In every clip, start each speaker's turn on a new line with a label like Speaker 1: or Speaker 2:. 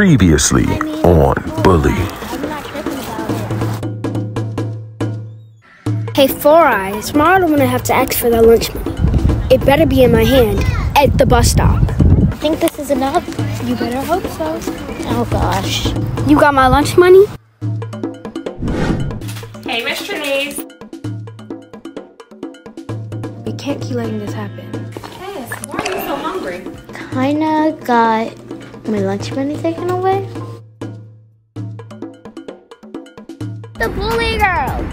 Speaker 1: Previously on Bully.
Speaker 2: I'm not tripping about it. Hey, Four Eyes, tomorrow I'm gonna have to ask for that lunch money. It better be in my hand at the bus stop.
Speaker 3: I think this is enough.
Speaker 2: You better hope so.
Speaker 3: Oh gosh.
Speaker 2: You got my lunch money?
Speaker 4: Hey, Miss Trinise.
Speaker 2: We can't keep letting this happen.
Speaker 4: Yes, why are you so hungry?
Speaker 3: Kinda got my lunch money taken away.
Speaker 2: The bully girl!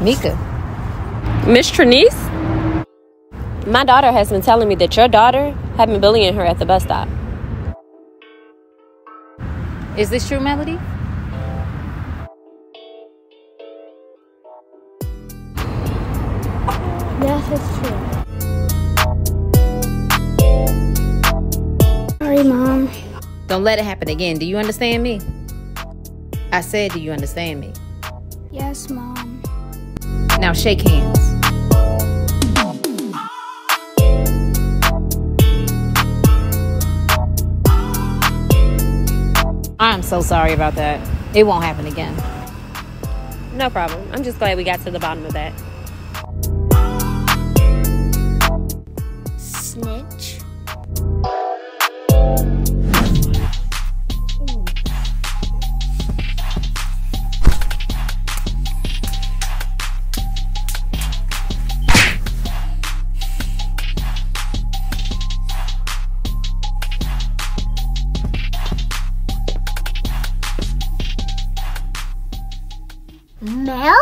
Speaker 5: Mika.
Speaker 4: Miss Trinise? My daughter has been telling me that your daughter had been bullying her at the bus stop.
Speaker 5: Is this true, Melody?
Speaker 2: Yes, it's true. Sorry, Mom.
Speaker 5: Don't let it happen again. Do you understand me? I said, do you understand me?
Speaker 2: Yes, Mom.
Speaker 5: Now shake hands. I'm so sorry about that. It won't happen again.
Speaker 4: No problem. I'm just glad we got to the bottom of that.
Speaker 3: Snitch.
Speaker 2: Mel?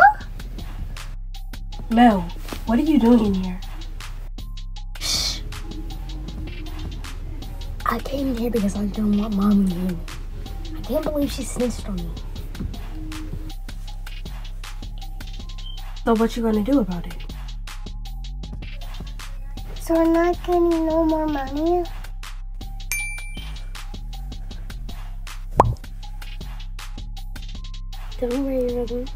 Speaker 6: Mel, what are you doing in here?
Speaker 2: I came here because I don't want Mom in here. I can't believe she snitched on me.
Speaker 6: So what you gonna do about it?
Speaker 2: So we're not getting no more money? Don't worry, Ruben.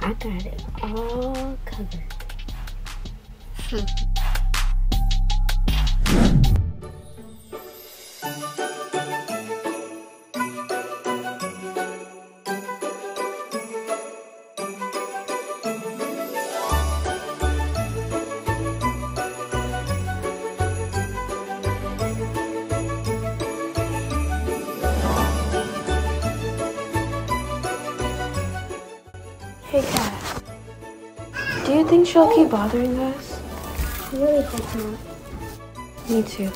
Speaker 2: I got it all covered.
Speaker 6: Do you think she'll keep bothering us?
Speaker 2: I really hope not.
Speaker 6: Me too.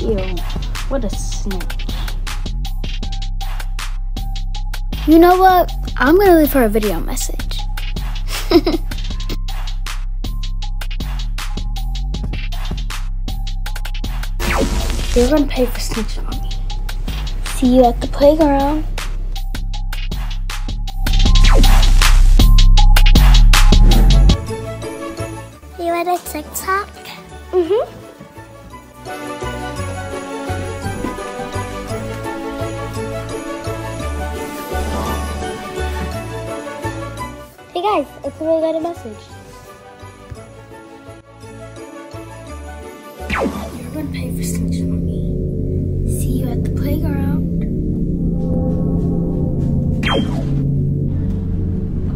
Speaker 2: Ew, what a snitch. You know what? I'm gonna leave her a video message. You're gonna pay for snitching on me. See you at the playground.
Speaker 3: You at a TikTok?
Speaker 2: Mm-hmm. Guys, it's a really got a message. You're gonna pay for snitching on me. See you at the playground.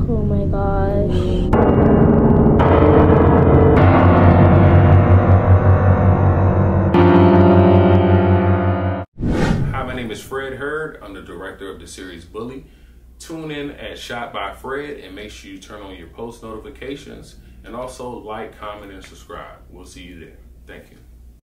Speaker 2: Oh my gosh.
Speaker 7: Hi, my name is Fred Hurd. I'm the director of the series Bully. Tune in at Shot by Fred and make sure you turn on your post notifications and also like, comment, and subscribe. We'll see you there. Thank you.